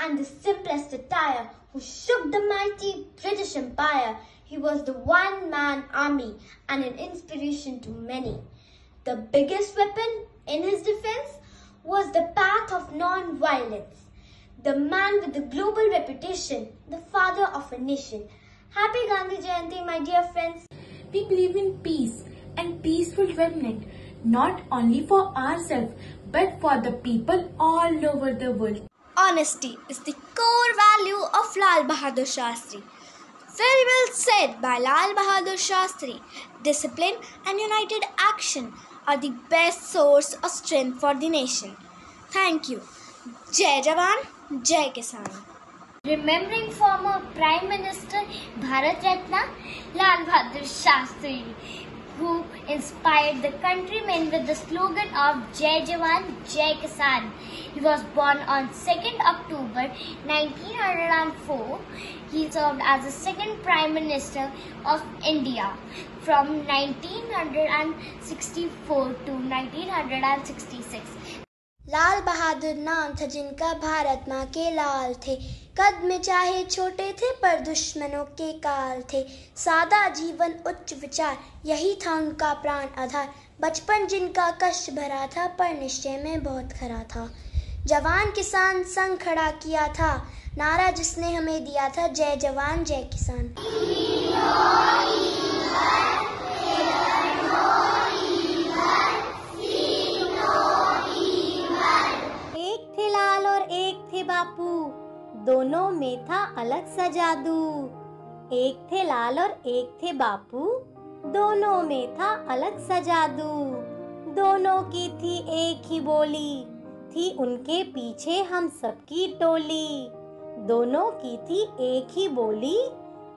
and the simplest attire who shook the mighty British Empire. He was the one-man army and an inspiration to many. The biggest weapon in his defense was the path of non-violence. The man with the global reputation, the father of a nation. Happy Gandhi Jayanti, my dear friends. We believe in peace and peaceful development, not only for ourselves, but for the people all over the world. Honesty is the core value of Lal Bahadur Shastri. Very well said by Lal Bahadur Shastri. Discipline and united action are the best source of strength for the nation. Thank you. Jai Jawan, Jai Kisan. Remembering former Prime Minister Bharat Ratna Lal Bahadur Shastri, who inspired the countrymen with the slogan of Jai Jawan, Jai Kisan. He was born on 2nd October 1904. He served as the second Prime Minister of India from 1964 to 1966. Lal Bahadur नाम था जिनका भारत माँ के लाल थे। कद में चाहे छोटे थे, पर दुश्मनों के काल थे। सादा जीवन, उच्च विचार, यही था उनका प्राण आधार। बचपन जिनका कष्ट भरा था, पर निश्चय में बहुत खरा था। जवान किसान संग खड़ा किया था। नारा जिसने हमें दिया था, जय जवान, जय किसान। बापू। दोनों में था अलग सा जादू। एक थे लाल और एक थे बापू। दोनों में था अलग सा जादू। दोनों की थी एक ही बोली। थी उनके पीछे हम सबकी टोली। दोनों की थी एक ही बोली।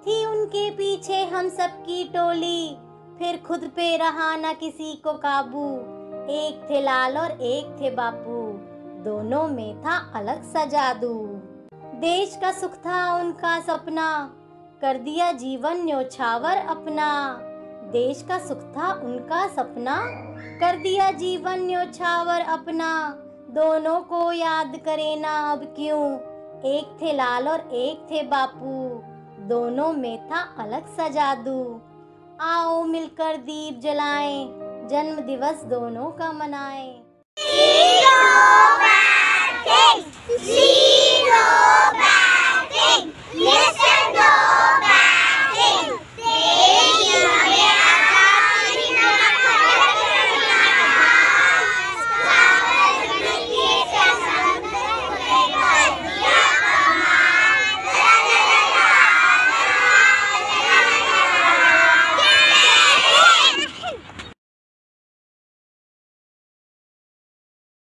थी उनके पीछे हम सबकी टोली। फिर खुद पे रहा ना किसी को काबू। एक थे लाल और एक थे बापू। दोनों में था अलग सा जादू। देश का सुख था उनका सपना, कर दिया जीवन न्योछावर अपना। देश का सुख था उनका सपना, कर दिया जीवन न्योछावर अपना। दोनों को याद करे ना अब क्यों, एक थे लाल और एक थे बापू। दोनों में था अलग सा जादू। आओ मिलकर दीप जलाएँ जन्म दिवस दोनों का मनाएँ। Zero Zero